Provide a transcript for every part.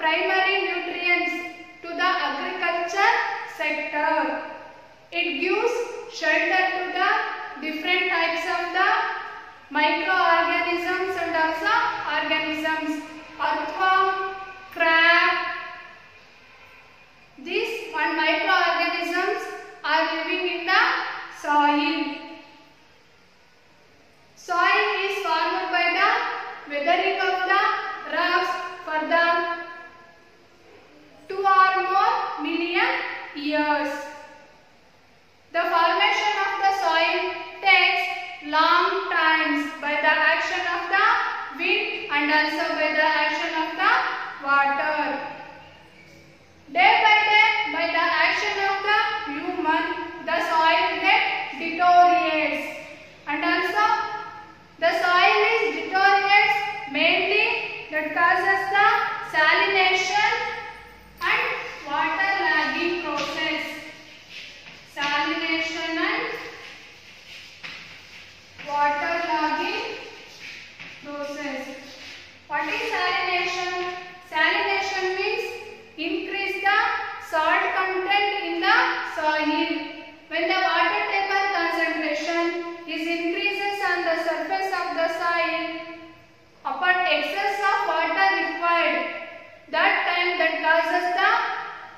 primary nutrients to the agriculture sector. It gives shelter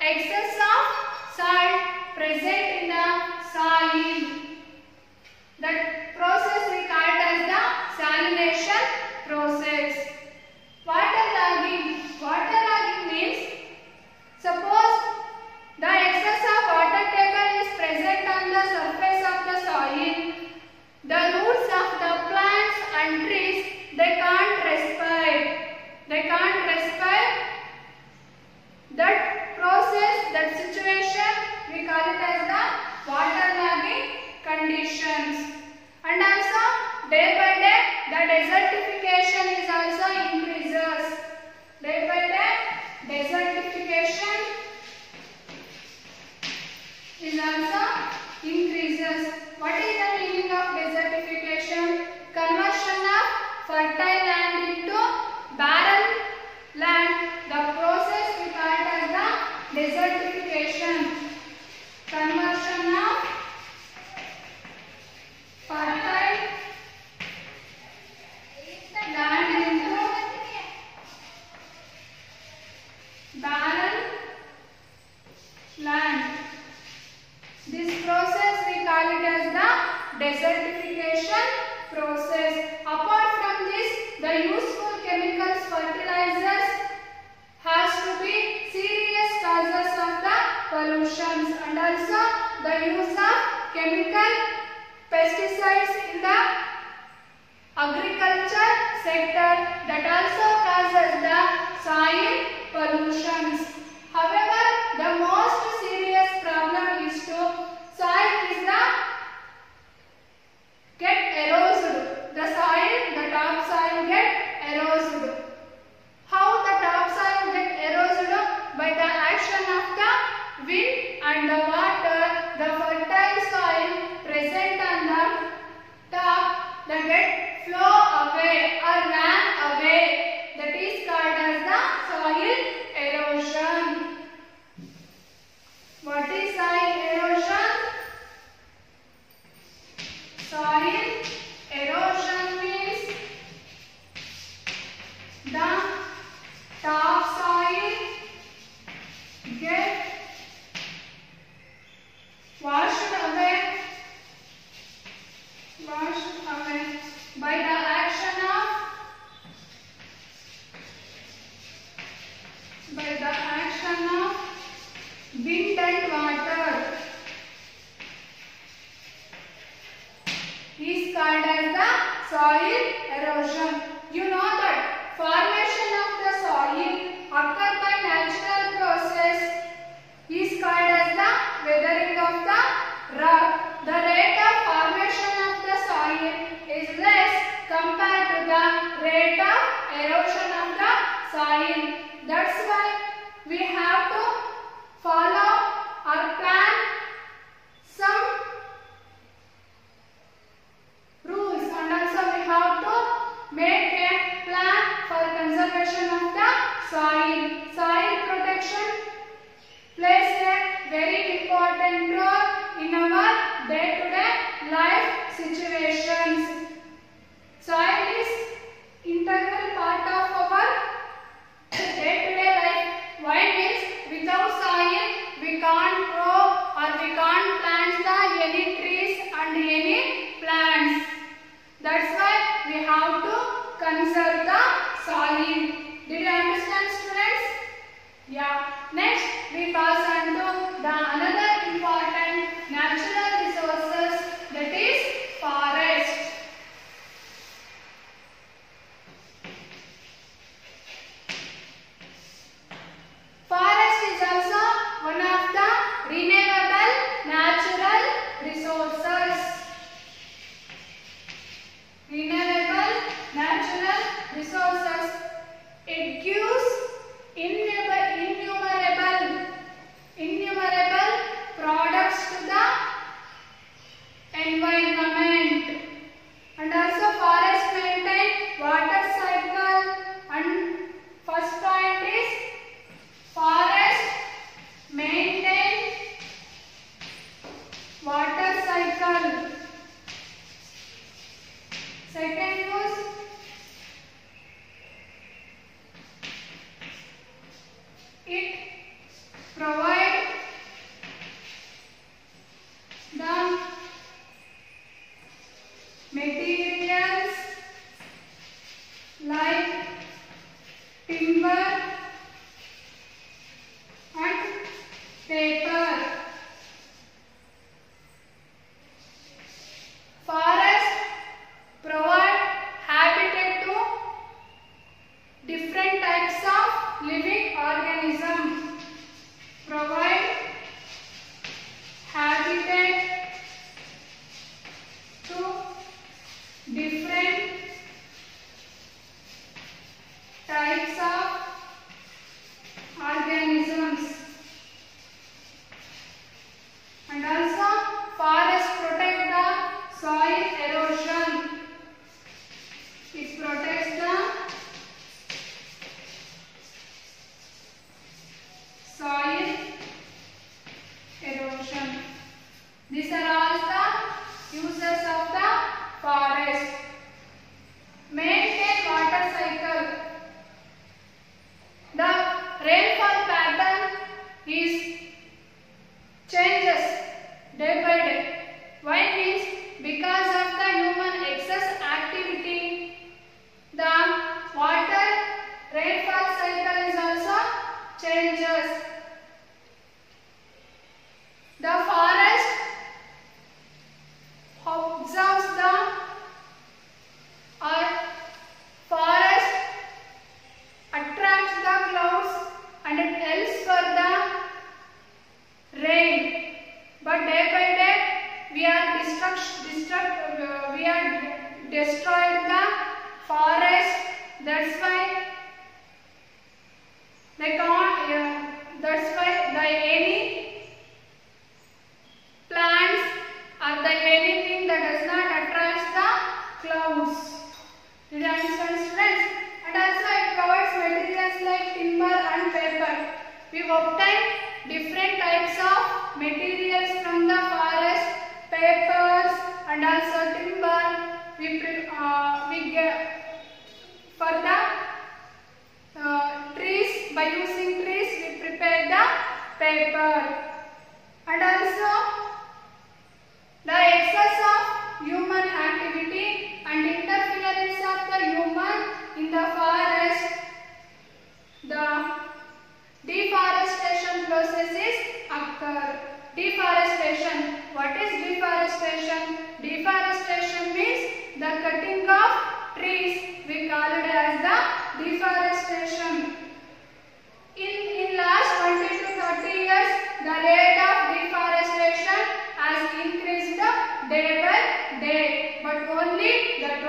excess of salt present result if agriculture sector that also causes the soil pollution. is called as the soil erosion. You know that farmers conservation of the soil. Soil protection plays a very important role in our day-to-day -day life situations. Soil is integral part of our day-to-day -day life. Why is without soil we can't grow or we can't plant the any trees and any plants. That's why we have to conserve the soil. Yeah. Next, we pass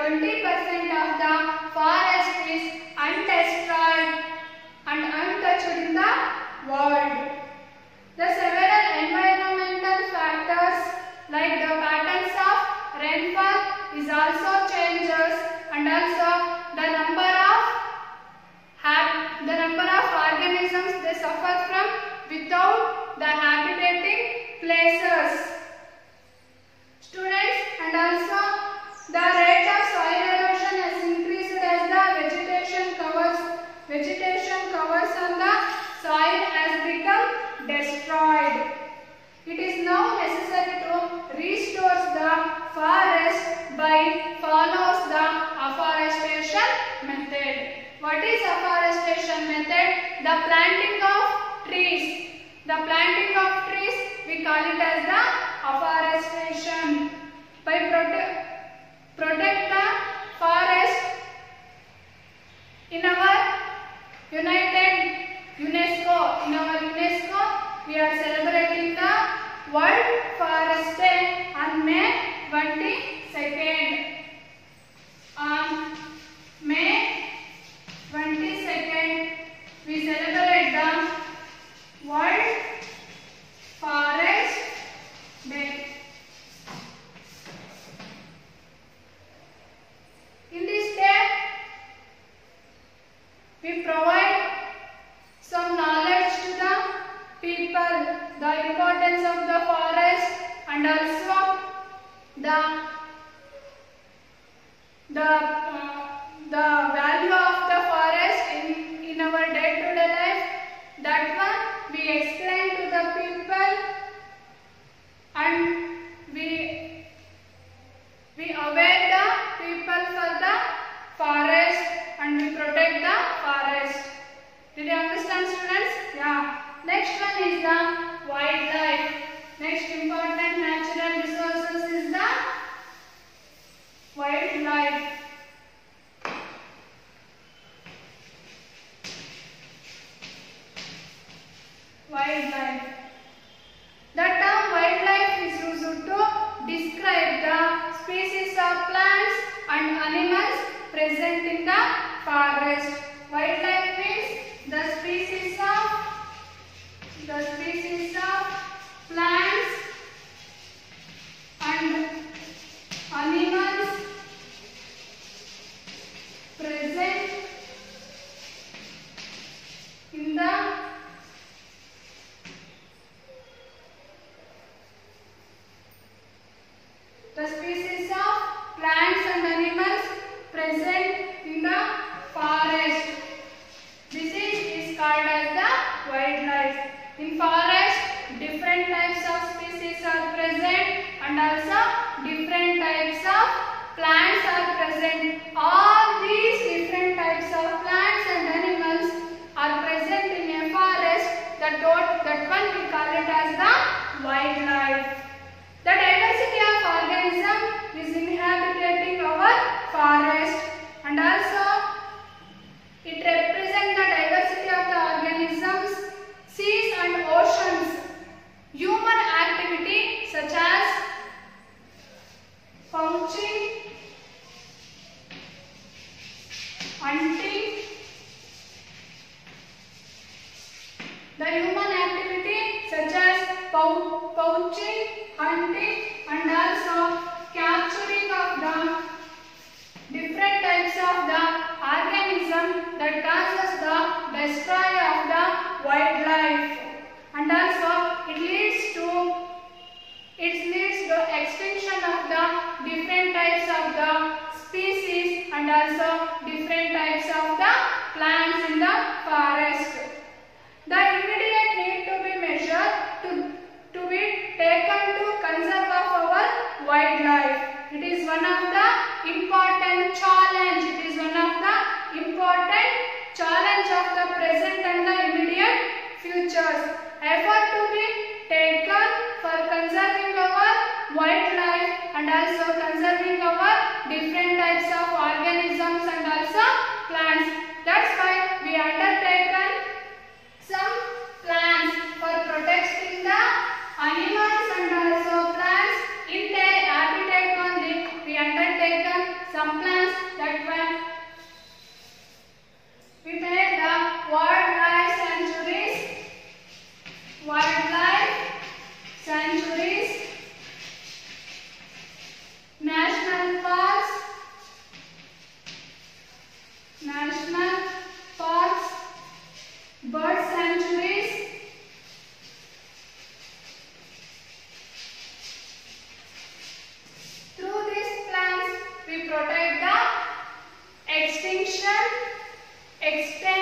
20% of the forest is untouched harvest wildlife wildlife. In forest, different types of species are present and also different types of plants are present plants in the forest. The immediate need to be measured to, to be taken to conserve of our wildlife. It is one of the important challenge. It is one of the important challenge of the present and the immediate futures. Effort to be taken for conserving our wildlife and also conserving our different types of organisms and also plants. That's why we undertake extension, extension.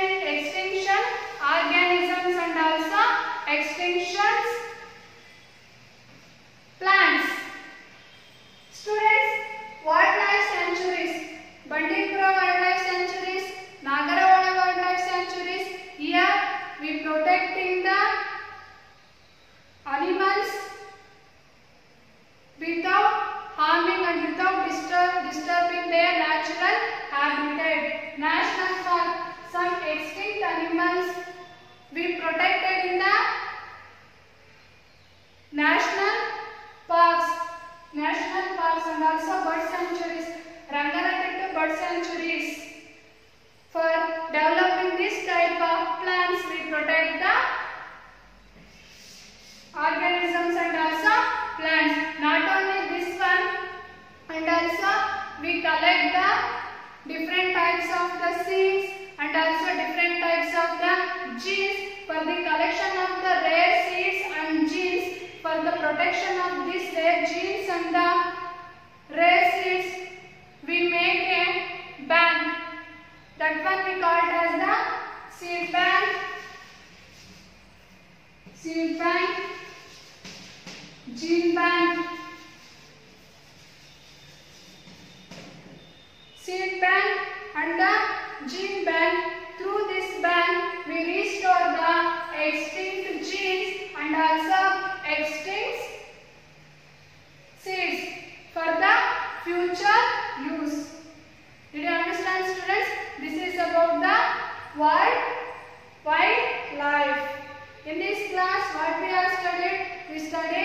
The seeds we make a bank that one we called as the seed bank seed bank gene bank seed bank and the gene bank. Through this bank, we restore the extinct genes and also extinct seeds for the future use. Did you understand students? This is about the wild wild life. In this class, what we have studied? We studied